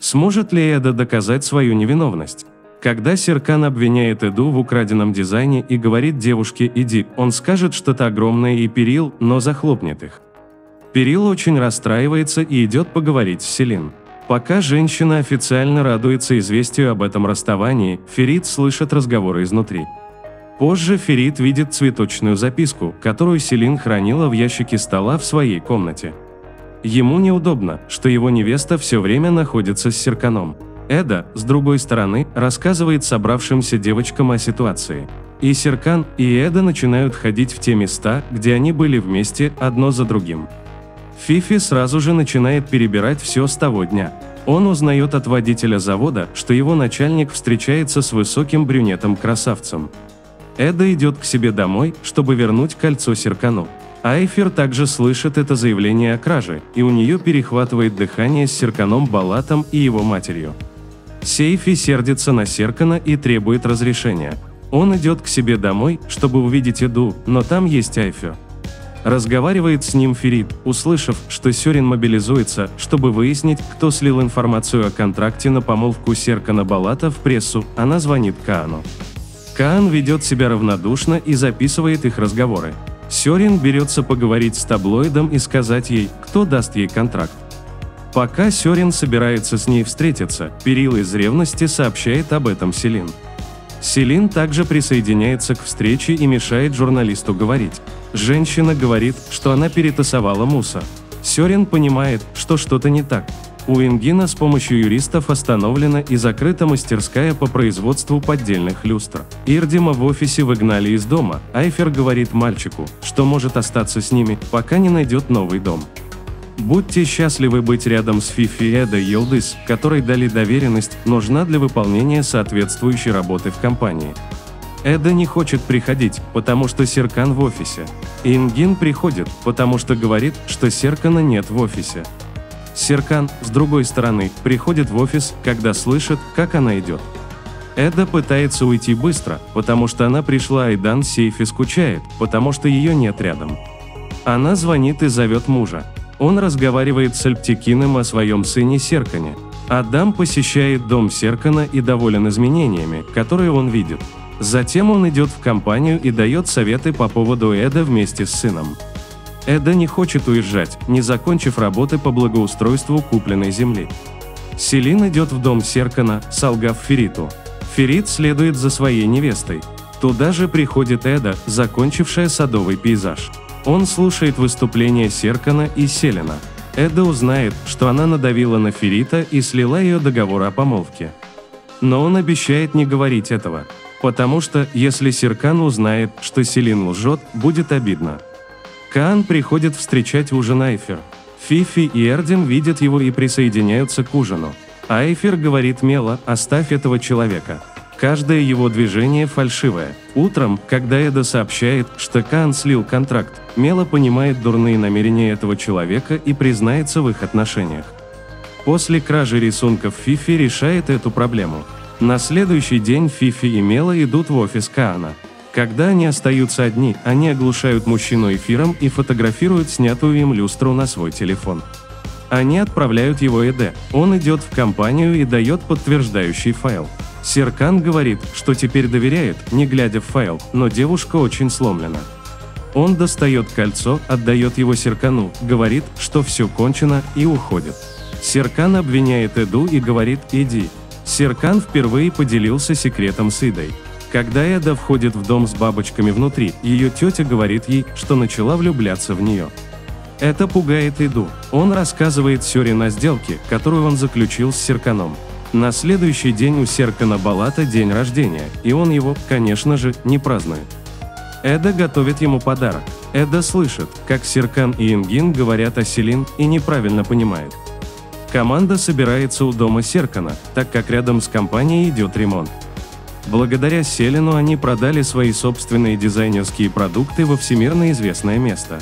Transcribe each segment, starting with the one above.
Сможет ли Эда доказать свою невиновность? Когда Серкан обвиняет Эду в украденном дизайне и говорит девушке «иди», он скажет что-то огромное и Перил, но захлопнет их. Перил очень расстраивается и идет поговорить с Селин. Пока женщина официально радуется известию об этом расставании, Ферит слышит разговоры изнутри. Позже Ферит видит цветочную записку, которую Селин хранила в ящике стола в своей комнате. Ему неудобно, что его невеста все время находится с Серканом. Эда, с другой стороны, рассказывает собравшимся девочкам о ситуации. И Серкан, и Эда начинают ходить в те места, где они были вместе, одно за другим. Фифи сразу же начинает перебирать все с того дня. Он узнает от водителя завода, что его начальник встречается с высоким брюнетом-красавцем. Эда идет к себе домой, чтобы вернуть кольцо Серкану. Айфер также слышит это заявление о краже, и у нее перехватывает дыхание с Серканом Балатом и его матерью. Сейфи сердится на Серкана и требует разрешения. Он идет к себе домой, чтобы увидеть Эду, но там есть Айфер. Разговаривает с ним Ферид, услышав, что Сёрин мобилизуется, чтобы выяснить, кто слил информацию о контракте на помолвку Серкана Балата в прессу, она звонит Каану. Каан ведет себя равнодушно и записывает их разговоры. Сёрин берется поговорить с таблоидом и сказать ей, кто даст ей контракт. Пока Сёрин собирается с ней встретиться, Перил из ревности сообщает об этом Селин. Селин также присоединяется к встрече и мешает журналисту говорить. Женщина говорит, что она перетасовала Муса. Сёрин понимает, что что-то не так. У Ингина с помощью юристов остановлена и закрыта мастерская по производству поддельных люстр. Ирдима в офисе выгнали из дома. Айфер говорит мальчику, что может остаться с ними, пока не найдет новый дом. Будьте счастливы быть рядом с Фифи Эда Йилдыс, которой дали доверенность, нужна для выполнения соответствующей работы в компании. Эда не хочет приходить, потому что Серкан в офисе. Ингин приходит, потому что говорит, что Серкана нет в офисе. Серкан, с другой стороны, приходит в офис, когда слышит, как она идет. Эда пытается уйти быстро, потому что она пришла, и Дан сейфе скучает, потому что ее нет рядом. Она звонит и зовет мужа. Он разговаривает с Альптикином о своем сыне Серкане. Адам посещает дом Серкана и доволен изменениями, которые он видит. Затем он идет в компанию и дает советы по поводу Эда вместе с сыном. Эда не хочет уезжать, не закончив работы по благоустройству купленной земли. Селин идет в дом Серкана, солгав Фериту. Ферит следует за своей невестой. Туда же приходит Эда, закончившая садовый пейзаж. Он слушает выступления Серкана и Селина. Эда узнает, что она надавила на Ферита и слила ее договор о помолвке. Но он обещает не говорить этого, потому что, если Серкан узнает, что Селин лжет, будет обидно. Каан приходит встречать ужин Айфер. Фифи и Эрдин видят его и присоединяются к ужину. Айфер говорит Мела, оставь этого человека. Каждое его движение фальшивое. Утром, когда Эда сообщает, что Кан слил контракт, Мела понимает дурные намерения этого человека и признается в их отношениях. После кражи рисунков Фифи решает эту проблему. На следующий день Фифи и Мела идут в офис Каана. Когда они остаются одни, они оглушают мужчину эфиром и фотографируют снятую им люстру на свой телефон. Они отправляют его Эде. Он идет в компанию и дает подтверждающий файл. Серкан говорит, что теперь доверяет, не глядя в файл, но девушка очень сломлена. Он достает кольцо, отдает его Серкану, говорит, что все кончено и уходит. Серкан обвиняет Эду и говорит «иди». Серкан впервые поделился секретом с Идой. Когда Эда входит в дом с бабочками внутри, ее тетя говорит ей, что начала влюбляться в нее. Это пугает Иду. Он рассказывает Сёрин о сделке, которую он заключил с Серканом. На следующий день у Серкана Балата день рождения, и он его, конечно же, не празднует. Эда готовит ему подарок. Эда слышит, как Серкан и Ингин говорят о Селин и неправильно понимает. Команда собирается у дома Серкана, так как рядом с компанией идет ремонт. Благодаря Селину они продали свои собственные дизайнерские продукты во всемирно известное место.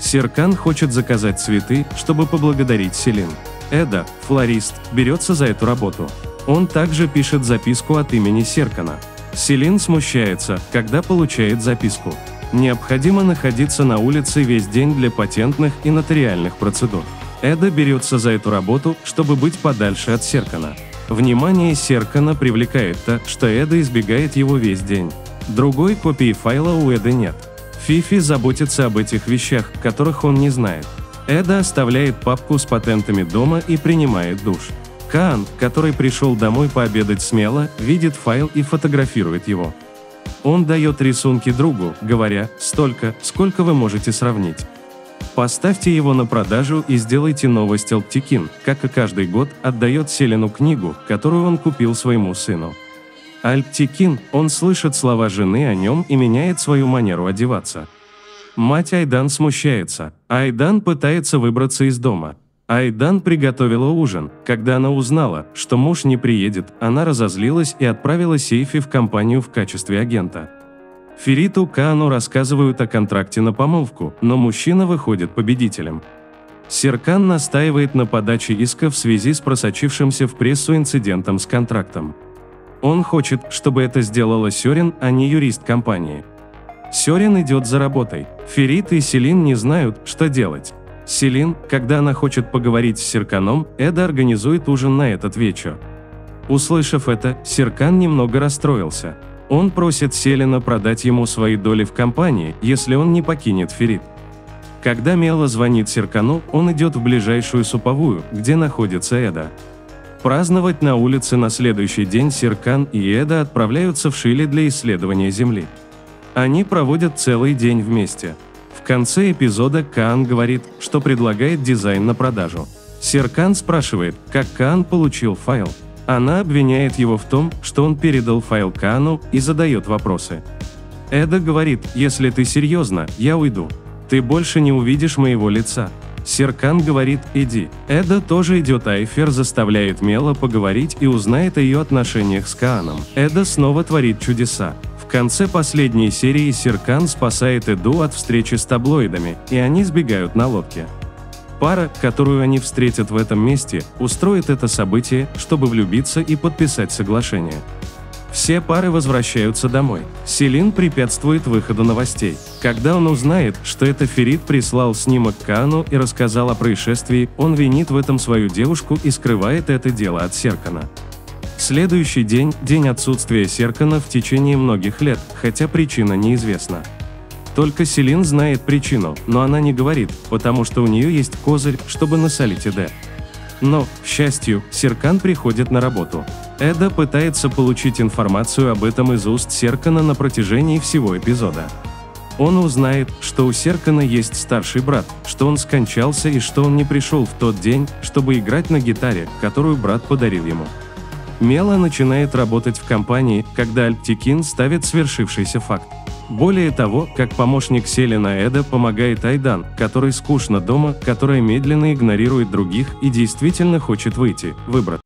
Серкан хочет заказать цветы, чтобы поблагодарить Селин. Эда, флорист, берется за эту работу. Он также пишет записку от имени Серкана. Селин смущается, когда получает записку. Необходимо находиться на улице весь день для патентных и нотариальных процедур. Эда берется за эту работу, чтобы быть подальше от Серкана. Внимание Серкана привлекает то, что Эда избегает его весь день. Другой копии файла у Эды нет. Фифи заботится об этих вещах, которых он не знает. Эда оставляет папку с патентами дома и принимает душ. Каан, который пришел домой пообедать смело, видит файл и фотографирует его. Он дает рисунки другу, говоря, столько, сколько вы можете сравнить. Поставьте его на продажу и сделайте новость Алптикин, как и каждый год, отдает Селину книгу, которую он купил своему сыну. Альптикин, он слышит слова жены о нем и меняет свою манеру одеваться. Мать Айдан смущается, Айдан пытается выбраться из дома. Айдан приготовила ужин. Когда она узнала, что муж не приедет, она разозлилась и отправила Сейфи в компанию в качестве агента. Фериту Каану рассказывают о контракте на помолвку, но мужчина выходит победителем. Серкан настаивает на подаче иска в связи с просочившимся в прессу инцидентом с контрактом. Он хочет, чтобы это сделала Сёрин, а не юрист компании. Сёрин идет за работой. Ферит и Селин не знают, что делать. Селин, когда она хочет поговорить с Серканом, Эда организует ужин на этот вечер. Услышав это, Серкан немного расстроился. Он просит Селина продать ему свои доли в компании, если он не покинет Ферит. Когда Мела звонит Серкану, он идет в ближайшую суповую, где находится Эда. Праздновать на улице на следующий день Серкан и Эда отправляются в Шили для исследования Земли. Они проводят целый день вместе. В конце эпизода Каан говорит, что предлагает дизайн на продажу. Серкан спрашивает, как Каан получил файл. Она обвиняет его в том, что он передал файл Кану и задает вопросы. Эда говорит, если ты серьезно, я уйду. Ты больше не увидишь моего лица. Серкан говорит, иди. Эда тоже идет, а Эфир заставляет Мела поговорить и узнает о ее отношениях с Кааном. Эда снова творит чудеса. В конце последней серии Серкан спасает Эду от встречи с таблоидами, и они сбегают на лодке. Пара, которую они встретят в этом месте, устроит это событие, чтобы влюбиться и подписать соглашение. Все пары возвращаются домой. Селин препятствует выходу новостей. Когда он узнает, что это Ферит прислал снимок Кану и рассказал о происшествии, он винит в этом свою девушку и скрывает это дело от Серкана. Следующий день – день отсутствия Серкана в течение многих лет, хотя причина неизвестна. Только Селин знает причину, но она не говорит, потому что у нее есть козырь, чтобы насолить Эде. Но, к счастью, Серкан приходит на работу. Эда пытается получить информацию об этом из уст Серкана на протяжении всего эпизода. Он узнает, что у Серкана есть старший брат, что он скончался и что он не пришел в тот день, чтобы играть на гитаре, которую брат подарил ему. Мела начинает работать в компании, когда Альптикин ставит свершившийся факт. Более того, как помощник Селина Эда помогает Айдан, который скучно дома, которая медленно игнорирует других и действительно хочет выйти, выбрать.